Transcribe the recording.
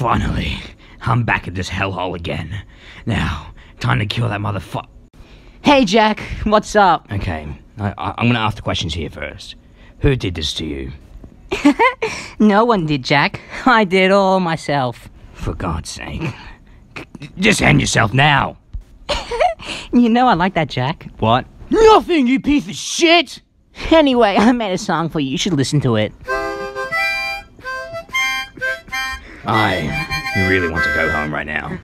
Finally, I'm back at this hellhole again. Now, time to kill that motherfucker. Hey, Jack, what's up? Okay, I, I, I'm gonna ask the questions here first. Who did this to you? No one did, Jack. I did all myself. For God's sake. Just hand yourself now. You know I like that, Jack. What? Nothing, you piece of shit! Anyway, I made a song for you. You should listen to it. I really want to go home right now.